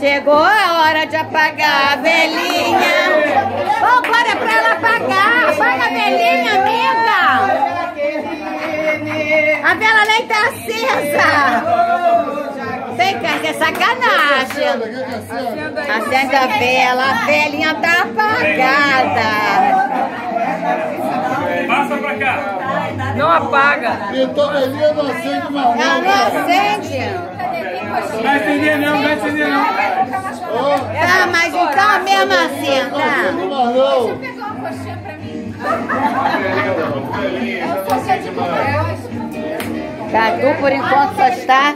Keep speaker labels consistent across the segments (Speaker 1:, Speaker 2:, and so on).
Speaker 1: Chegou a hora de apagar a velhinha. Vambora pra ela apagar. Apaga a velhinha, amiga. A vela nem tá acesa. Vem cá, é sacanagem. Acende a vela. A velhinha tá apagada.
Speaker 2: Pra cá.
Speaker 3: Não apaga.
Speaker 4: Então a velhinha não acende mais
Speaker 1: Ela não acende.
Speaker 2: Não vai acender não, não vai acender não.
Speaker 1: Tá, mas então mesmo assim, tá?
Speaker 4: Não mais não.
Speaker 1: Cadu, por enquanto, só está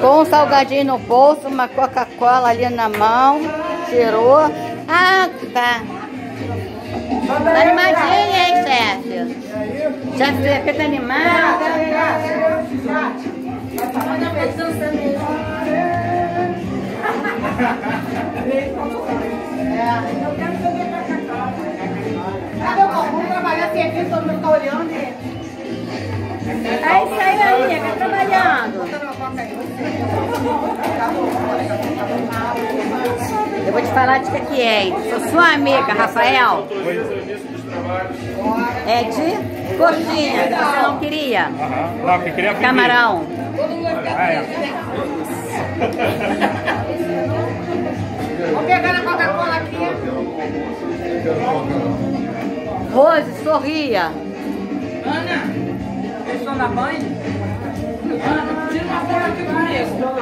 Speaker 1: com um salgadinho no bolso, uma Coca-Cola ali na mão. Tirou. Ah, tá. Tá animadinha, hein, chefe? Chefe, tá animada.
Speaker 5: Cadê o? Vamos trabalhar serviço, todo mundo tá olhando.
Speaker 1: É isso aí, amiga, trabalhando. Eu vou te falar de que é, hein? Sou sua amiga, Rafael. É de coxinha, que você não queria.
Speaker 2: Aham. Não, que queria pedir.
Speaker 1: Camarão.
Speaker 2: Ah, é.
Speaker 5: Vamos pegar na Coca-Cola aqui.
Speaker 1: Rose, sorria.
Speaker 3: Ana, eles estão na banho? Ana, tira uma foto aqui comigo.